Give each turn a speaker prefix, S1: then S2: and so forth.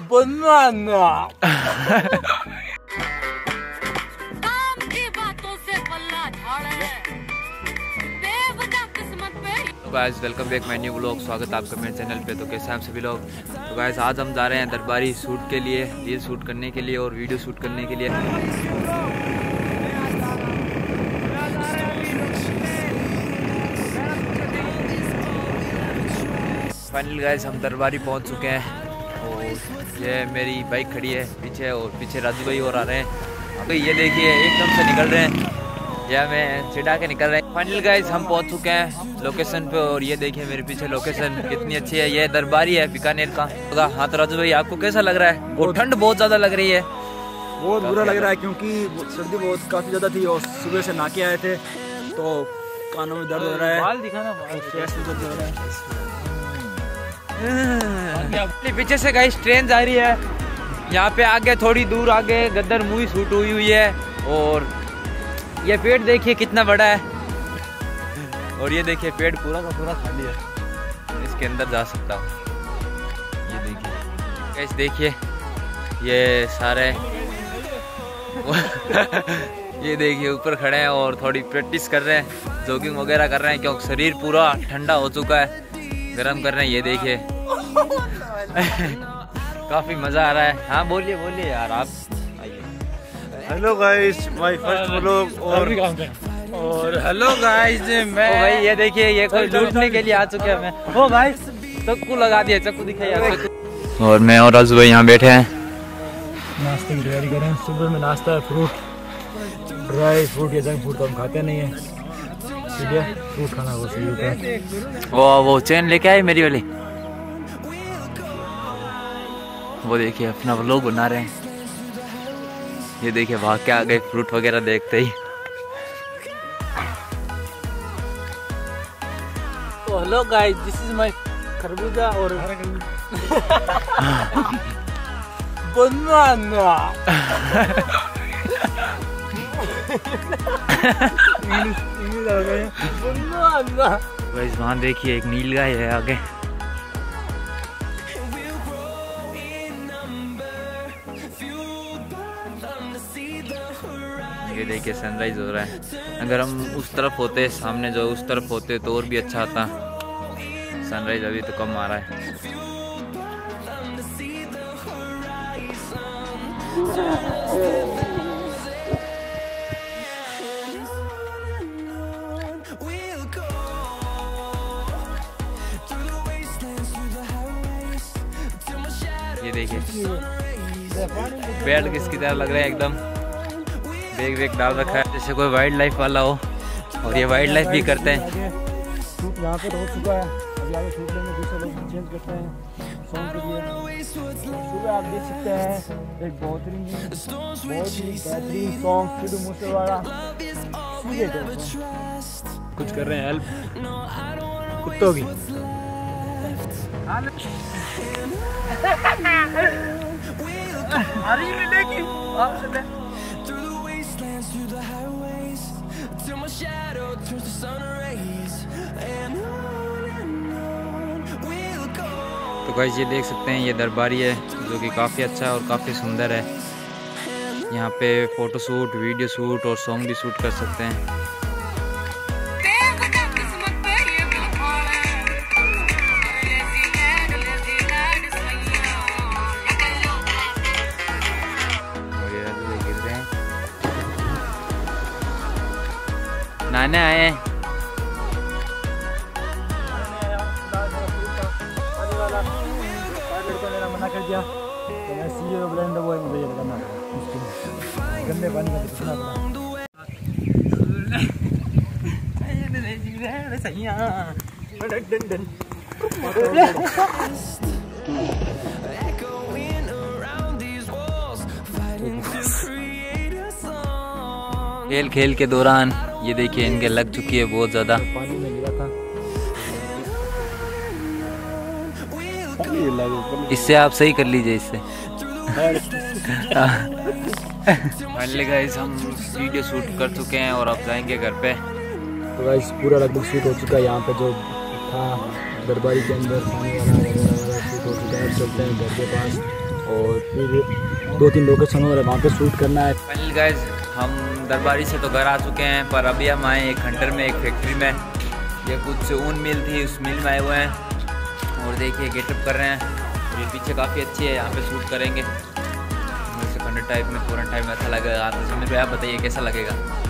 S1: Banana
S2: guys welcome back my new blog स्वागत है आपका मेरे चैनल पे। तो कैसे हैं आप सभी लोग? तो गाइस आज हम जा रहे हैं दरबारी शूट के लिए रील शूट करने के लिए और वीडियो शूट करने के लिए। फाइनल गाइस हम दरबारी पहुँच चुके हैं। और ये मेरी बाइक खड़ी है पीछे और पीछे राजू भाई और आ रहे हैं। अभी ये देखिए एकदम से निकल रहे हैं। या मैं चिढ़ा के निकल रहे हैं। फाइनल गाइस हम पहुँच चुके हैं लोकेशन पे और ये देखिए मेरे पीछे लोकेशन कितनी अच्छी है। ये दरबारी है बीकानेर का। होगा हाँ तो राजू भाई आपको कैसा लग रहा है? वो ठंड बहुत ज़्यादा लग रही है।
S1: बहुत बुरा लग रहा है क्योंकि सर्दी बहुत काफ़ी ज़्यादा थी और सुबह से नाके आए थे तो कानों में दर्द हो रहा है। बाल दिखाना फेस में दर्द हो रहा है।
S2: पीछे से गाइस ट्रेन जा रही है। यहाँ पे आगे थोड़ी दूर आगे गद्दर मूवी शूट हुई हुई है और ये पेड़ देखिए कितना बड़ा है। और ये देखिए पेड़ पूरा का पूरा खाली है। इसके अंदर जा सकता हूँ। ये देखिए। गाइस देखिए। ये सारे ये देखिए, ऊपर खड़े हैं और थोड़ी प्रैक्टिस कर रहे हैं। जॉगिंग वगैरह कर रहे हैं, क्योंकि शरीर पूरा ठंडा हो चुका है। गर्म कर रहे हैं, ये देखिए। काफ़ी मज़ा आ रहा है। हाँ बोलिए बोलिए यार आप
S1: hello guys my first vlog और और हेलो गाइस मैं
S2: ओ भाई ये देखिए ये कोई लूटने के लिए आ चुके हैं हमें। ओ भाई चक्कू लगा दिया चक्कू दिखाई यार और मैं और राजू भाई यहाँ बैठे हैं।
S1: नाश्ते की तैयारी करें सुबह में नाश्ता है फ्रूट ड्राई फ्रूट या जंक फ़ूड तो हम खाते नहीं है। ठीक है फ्रूट खाना बहुत सही होता है।
S2: वो वो चेन लेके आए मेरी वाली? वो देखिए अपना लोग बना रहे हैं। ये देखिए भाग के आ गए फ्रूट वगैरह देखते ही।
S1: तो hello guys this is my खरबूजा और बनाना। बनाना।
S2: गाइस वहाँ देखिए एक नील गाय है आगे। ये देखिए सनराइज हो रहा है। अगर हम उस तरफ़ होते सामने जो उस तरफ़ होते तो और भी अच्छा आता। सनराइज अभी तो कम आ रहा है। ये देखिए। बेड किसकी तरह लग रहा है एकदम? बैग वेग डाल रखा है जैसे कोई वाइल्ड लाइफ वाला हो और ये वाइल्ड लाइफ भी करते हैं।
S1: यहाँ पे तो हो चुका है। अभी आगे शूट लेंगे दूसरे लोग चेंज करते हैं। सॉन्ग के लिए। सुबह आप देख सकते हैं एक बेहतरीन बहुत ही बेहतरीन सॉन्ग सिद्धू मूसेवाला सीधे तो। कुछ कर रहे हैं हेल्प कुत्तों की। अरे मिलेगी
S2: तो गाइस ये देख सकते हैं, ये दरबारी है, जो कि काफ़ी अच्छा और काफ़ी सुंदर है। यहाँ पे फ़ोटो शूट वीडियो शूट और सॉन्ग भी शूट कर सकते हैं।
S1: पानी में तो
S2: खेल खेल के दौरान। ये देखिए इनके लग चुकी है बहुत ज़्यादा।
S1: पानी में गिरा था
S2: इससे आप सही कर लीजिए इससे। फाइनली गाइस हम वीडियो शूट कर चुके हैं और अब जाएँगे घर पे।
S1: तो गाइस पूरा लगभग शूट हो चुका है यहाँ पे जो था दरबारी के अंदर पानी वाला वगैरह वगैरह शूट हो चुका है। चलते हैं घर के पास और फिर दो तीन लोकेशन और वहाँ पे शूट करना है।
S2: फाइनल गाइज़ हम दरबारी से तो घर आ चुके हैं, पर अभी हम आए एक हंटर में, एक फैक्ट्री में। ये कुछ ऊन मिल थी, उस मिल में आए हुए हैं। और देखिए गेटअप कर रहे हैं। ये पीछे काफ़ी अच्छी है, यहाँ पे शूट करेंगे। टाइप में फ़ौरन टाइप में अच्छा लगेगा। आप समझ में आप बताइए, कैसा लगेगा?